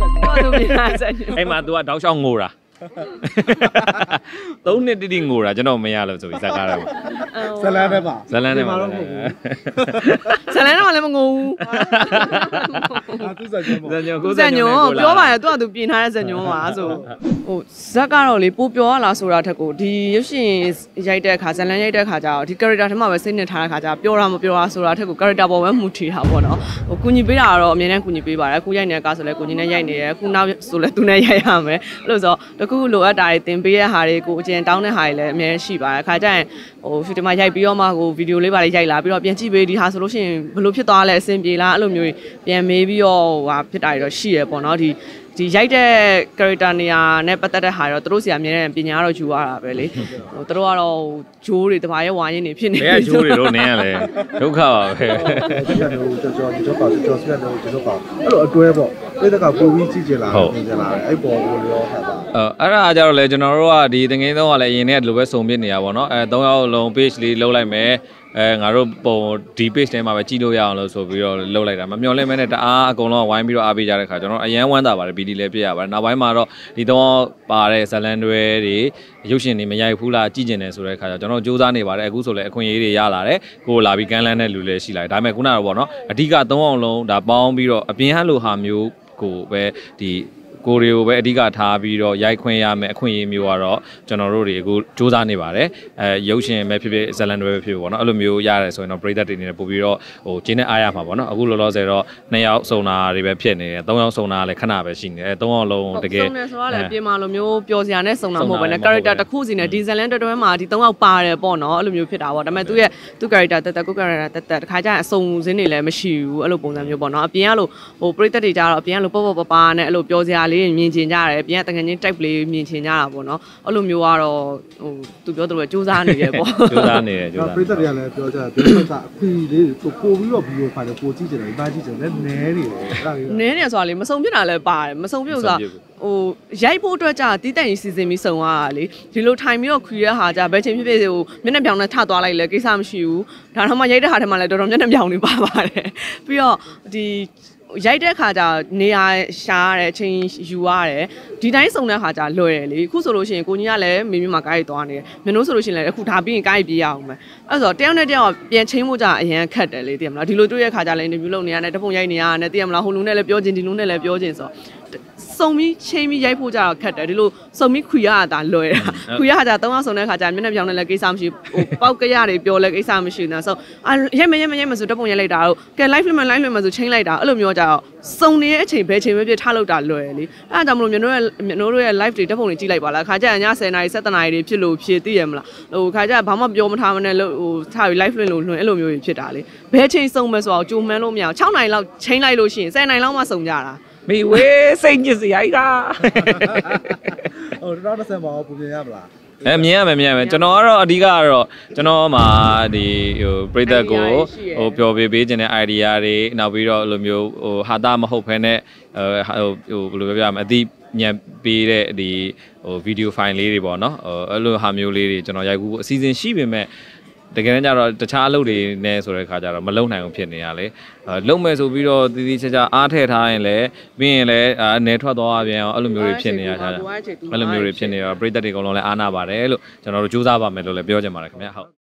သူပြင်ထားတဲ့ဇာတ်ညွှ န်းအဲ့မှာ तू ကတောက်လျှောက်ငိုတာသုံးနှစ်တိတိငိုတာကျွန်တော်မရလို့ဆိုပြီးဇက်ကားတော့ဇလန်းထဲမှာဇလန်းထဲမှာတော့မဟုတ်ဘူးဇလန်တော့လည်းမငုံဘူးအာသူဇက်ညွှန်းဇက်ညွန်ကိုဇာတ်ညွှန်းပြောပါရဲ့သူကသူပြင်ထားတဲ့ဇာတ်ညွှန်းပါဆိုဟိုဇက်ကတော့လေပိုပြောရလားဆိုတာထက်ကိုဒီရုပ်ရှင်ရိုက်တဲ့အခါဇလန်ရိုက်တဲ့အခါကျတော့ဒီ character ထဲမှာပဲစိတ်နဲ့ထားတဲ့အခါကျပြောတာမပြောတာဆိုတာထက်ကို character ပေါ်ပဲမူတည်တာပေါ့နော်ဟိုကုညီပေးတာကတော့အမြဲတမ်းကုညီပေးပါတယ်ခုရိုက်နေတဲ့ကားဆိုလဲကုညီနဲ့ရိုက်နေရယ်ခုနောက်ဆိုလဲသူနဲ့ရိုက်ရမယ်အဲ့လိုဆိုတခုလိုအပ်တာတွေတင်ပေးတဲ့ဟာတွေကိုအကျဉ်တောင်းတဲ့ဟာတွေလည်းအများကြီးရှိပါတယ်ခါကျရင်ဟိုရှူတင်မှာရိုက်ပြီးတော့မှဟိုဗီဒီယိုလေးပါလေးရိုက်လာပြီးတော့ပြန်ကြည့်ပေးဒီဟာဆိုလို့ရှိရင်ဘယ်လိုဖြစ်သွားလဲအဆင်ပြေလားအဲ့လိုမျိုးပြန်မေးပြီးတော့ဟိုဟာဖြစ်တာတွေတော့ရှိရပေါ့နော်ဒီ ဒီရိုက်တဲ့ character နေရာနဲ့ပတ်သက်တဲ့ဟာတော့သူတို့စီအမြဲတမ်းပညာတော့ယူရတာပဲလေဟိုသူတို့ကတော့ဂျိုးတွေတဘာရဲ့ဝါရင်တွေဖြစ်နေဘယ်ကဂျိုးတွေတော့နင်းရလဲဒုက္ခပါပဲဒီကနေ့ကျွန်တော်ဒီတော့ကောကျွန်တော်စကတယ်ဒီတော့ကောအဲ့လိုအတွဲပေါ့ပြည်တက်ကပုံပြီးကြည့်ကြလားကြည့်ကြလားအဲ့ပေါ်ကိုရောခါတာအဲအဲ့ဒါကြတော့လေကျွန်တော်တို့ကဒီတငင်းသုံးကလည်းအရင်နဲ့ဒီလိုပဲစုံပြစ်နေတာပေါ့နော်အဲ၃ယောက်လုံး page လေးလုံးလိုက်မယ် အဲငါတို့ပုံဒီ page ထဲမှာပဲကြည့်လို့ရအောင်လို့ဆိုပြီးတော့လုံးလိုက်တာမမျော်လင့်မဲနဲ့တအားအကုန်လုံးဝိုင်းပြီးတော့အားပေးကြတဲ့ခါကျွန်တော်အရန်ဝမ်းသာပါတယ် BD လည်းပြရပါတယ်နောက်ပိုင်းမှာတော့ဒီတော့ပါတဲ့ဇလန်တွေတွေရုပ်ရှင်တွေမရိုက်ဘူးလားကြည့်ကျင်တယ်ဆိုတဲ့ခါကျကျွန်တော်စူးစမ်းနေပါတယ်အခုဆိုလည်းအခွင့်အရေးတွေရလာတယ်ကိုလာပြီးကမ်းလန်းတဲ့လူလည်းရှိလာတယ်ဒါပေမဲ့ခုနကတော့ပေါ့နော်အဓိက၃အောင်လုံးဒါပေါင်းပြီးတော့အပြင်ဟလိုဟာမျိုးကိုပဲဒီ ကိုရီကိုပဲအဓိကထားပြီးတော့ရိုက်ခွင့်ရမယ်အခွင့်အရေးမျိုးကတော့ကျွန်တော်တို့တွေအခုစူးစမ်းနေပါတယ်အဲရုပ်ရှင်ပဲဖြစ်ဖြစ်ဇလန်တွေပဲဖြစ်ဖြစ်ပေါ့နော်အဲ့လိုမျိုးရတယ်ဆိုရင်တော့ပရိသတ်တွေနေနဲ့ပို့ပြီးတော့ဟိုကျင်းနဲ့အားရမှာပေါ့နော်အခုလောလောဆယ်တော့နှစ်ယောက်စုံတာတွေပဲဖြစ်နေတယ်သုံးယောက်စုံတာလည်းခဏပဲရှိနေတယ်သုံးယောက်လုံးတကယ်စုံတယ်ဆိုတော့လည်းပြင်မာလိုမျိုးပျော်စရာနဲ့စုံတာမဟုတ်ဘဲနဲ့စုံတာလည်းမဟုတ် character ဘူးတစ်ခုစီနဲ့ဒီဇလန်တွဲမှာဒီ၃ယောက်ပါတယ်ပေါ့နော်အဲ့လိုမျိုးဖြစ်တာပေါ့ဒါပေမဲ့သူ့ရဲ့သူ့ character တက်တက်ကို character တက်တက်တခါကျရင်အစုံစင်းတွေလည်းမရှိဘူးအဲ့လိုပုံစံမျိုးပေါ့နော်အပြင်ကလို့ဟိုပရိသတ်တွေကြတော့အပြင်ကလို့ပေါ့ပေါ့ပပနဲ့အဲ့လိုပျော်စရာလေးမြင်ချင်ကြတယ်အပြင်ကတကယ်ချင်း type လေးမြင်ချင်ကြတာပေါ့နော်အဲ့လိုမျိုးကတော့ဟိုသူပြောသလိုပဲစူးစမ်းနေရပေါ့စူးစမ်းနေတယ်စူးစမ်းပြည်သက်တွေကလည်းပြောကြတယ်ပြောတာအခွင့်အရေးကိုပို့ပြီးတော့ဗီဒီယိုဖိုင်ကိုပို့ကြည့်ကြတယ်ဘာကြည့်ကြလဲနဲနေတယ်အဲ့ဒါကြီးနင်းနေဆိုတာလေမစုံပြစ်တာလည်းပါတယ်မစုံပြစ်ဆိုတာဟိုရိုက်ဖို့အတွက်ကြာတီးတန့်ကြီးစီစဉ်ပြီးစုံရတာလေဒီလိုထိုင်ပြီးတော့ခွေရဟာကြာဘယ်ချိန်ဖြစ်ဖြစ်ဟိုမျက်နှာပြောင်နဲ့ထသွားလိုက်လဲကိစ္စမရှိဘူးဒါတော့မှရိုက်တဲ့ဟာထဲမှာလည်းတော်တော်မျက်နှာပြောင်နေပါပါတယ်ပြီးတော့ဒီ ရိုက်တဲ့ခါကျနေရာရှားရတယ်အချိန်ယူရတယ်ဒီတိုင်းစုံတဲ့ခါကျလွယ်တယ်လေအခုဆိုလို့ရှိရင်ကိုကြီးကလည်းမိမိမှာကားရီသွားနေတယ်မင်းတို့ဆိုလို့ရှိရင်လည်းအခုဒါပြီးရင်ကားရီပြေးရအောင်မယ်အဲ့ဆိုတော့တယောက်နဲ့တယောက်ပြန်ချင်းဖို့ကြအရင်ခက်တယ်လေသိရမလားဒီလိုတွေ့ရခါကျလည်းအင်တာဗျူးလုပ်နေရတယ်တပုံရိုက်နေရတယ်သိရမလားဟိုလူနဲ့လည်းပြောချင်းဒီလူနဲ့လည်းပြောချင်းဆိုတော့စုံပြီးချင်းပြီးရိုက်ဖို့ကြတော့ခက်တယ်ဒီလိုစုံပြီးခွေရတာလွယ်တာခွေရတာတော့စုံတဲ့ခါကျမျက်နှာပြောင်နဲ့လည်းကိစ္စမရှိဟိုပေါက်ကရတွေပြောလည်းကိစ္စမရှိဘူးနော်ဆိုအာရိုက်မရိုက်မရိုက်မဆိုတပုံရိုက်လိုက်တာတော့ကဲ live လွှင့်မ live လွှင့်မဆိုချင်းလိုက်တာအဲ့လိုမျိုးကြတော့စုံနေတဲ့အချိန်ဘယ်ချိန်ပဲဖြစ်ထားလို့တာလွယ်လေအဲ့ဒါကြောင့်မလို့မျိုးတို့ရဲ့မျိုးတို့ရဲ့ live တွေတက်ပုံတွေကြည့်လိုက်ပါလားခါကျရင်ည10နာရီ7နာရီတွေဖြစ်လို့ဖြစ်သိရမလားဟိုခါကျဘာမှပြောမထားမနဲ့လို့ဟိုထားပြီး live လွှင့်လို့လွှင့်အဲ့လိုမျိုးတွေဖြစ်တာလေဘယ်ချိန်စုံမဲဆိုတော့ကြိုမှန်းလို့မရအောင်6နာရီလောက်ချင်းလိုက်လို့ရှိရင်10နာရီလောက်မှစုံကြတာ မိဝေးစိတ်ညစ်စရာကြီးတာဟိုတော့တစ်ဆယ်ပါအောင်ပုံပြင်ရမလားအဲမြင်ရမယ်မြင်ရမယ်ကျွန်တော်ကတော့အဓိကကတော့ကျွန်တော်မှာဒီဟိုပရိသတ်ကို idea တွေရှိတယ်ဟိုပျော်ပေးပေးခြင်းတဲ့ idea တွေနောက်ပြီးတော့အဲ့လိုမျိုးဟိုဟာတာမဟုတ်ဖ ೇನೆ ဟိုဟိုဘယ်လိုပြောပြမလဲအတိညံပေးတဲ့ဒီဟိုဗီဒီယိုဖိုင်လေးတွေပေါ့နော်ဟိုအဲ့လိုဟာမျိုးလေးတွေကျွန်တော်ရိုက်ကူဖို့အစီအစဉ်ရှိပေမဲ့ တကယ်တမ်းကျတော့တခြားအလုပ်တွေနဲ့ဆိုတဲ့ခါကျတော့မလုံနိုင်အောင်ဖြစ်နေရလေအဲလုံမယ်ဆိုပြီးတော့တည်တည်ချာချာအားထည့်ထားရင်လည်းပြီးရင်လည်းအနေထွက်သွားပြန်အောင်အဲ့လိုမျိုးတွေဖြစ်နေရတာအဲ့လိုမျိုးတွေဖြစ်နေတော့ပြည်သက်တွေအကုန်လုံးလည်းအားနာပါတယ်လို့ကျွန်တော်တို့ကြိုးစားပါမယ်လို့လည်းပြောချင်ပါတယ်ခင်ဗျာဟုတ်